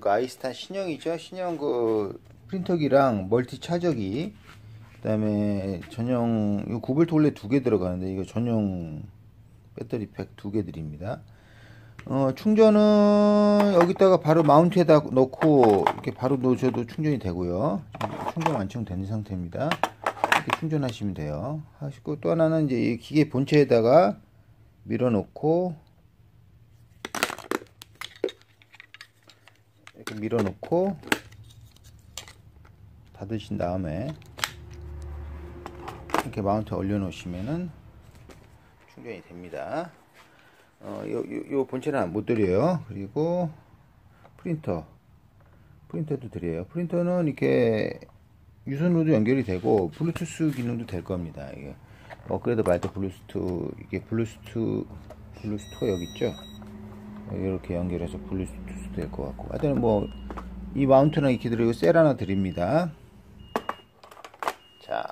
그 아이스탄 신형이죠. 신형 그 프린터기랑 멀티 차저기 그다음에 전용 이 9V 원래 두 개 들어가는데 이거 전용 배터리 팩 두 개 드립니다. 어, 충전은 여기다가 바로 마운트에다 넣고 이렇게 바로 놓으셔도 충전이 되고요. 충전 완충된 상태입니다. 이렇게 충전하시면 돼요. 하시고 또 하나는 이제 이 기계 본체에다가 밀어놓고 이렇게 밀어놓고 닫으신 다음에 이렇게 마운트 올려 놓으시면은 충전이 됩니다. 어, 요, 요, 요 본체는 못 드려요. 그리고 프린터. 프린터도 드려요. 프린터는 이렇게 유선으로도 연결이 되고 블루투스 기능도 될 겁니다. 이게 업그레이드 바이트 블루투스 이게 블루투스 블루투스가 여기 있죠. 이렇게 연결해서 블루투스 될 것 같고. 하여튼 뭐 이 마운트는 이렇게 드리고 셀 하나 드립니다. 자,